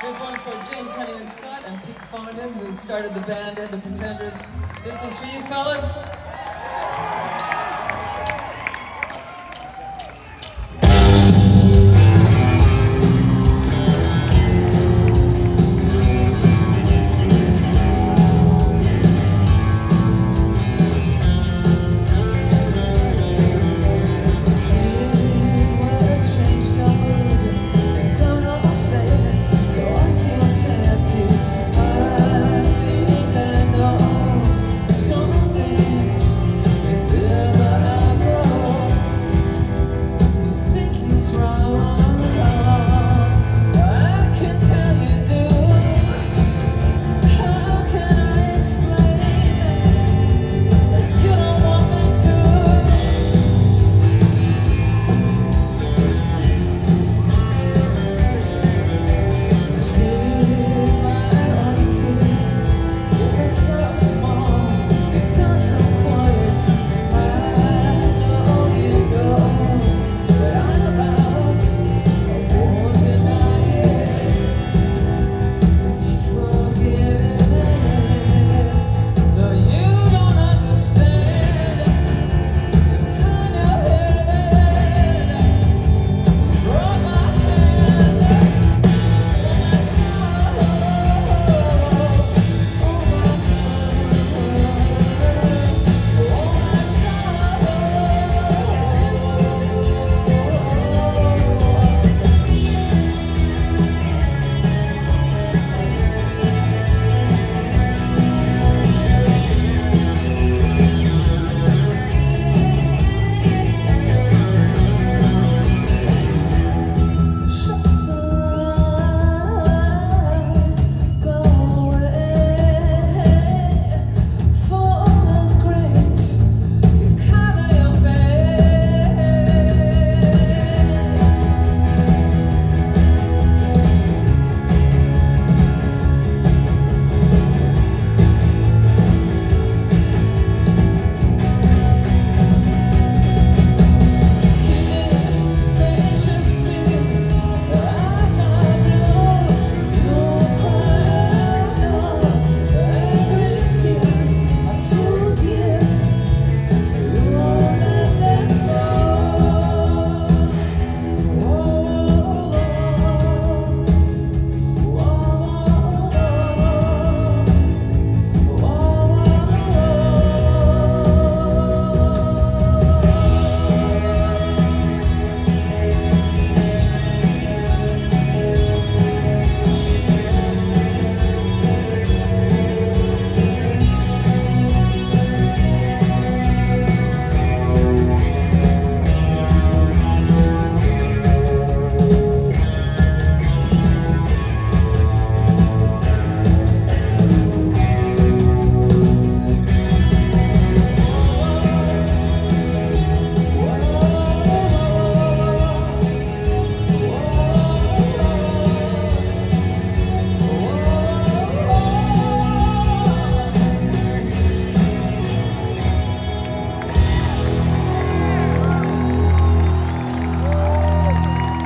Here's one for James Honeyman Scott and Pete Farndon, who started the band and the Pretenders. This one's for you fellas.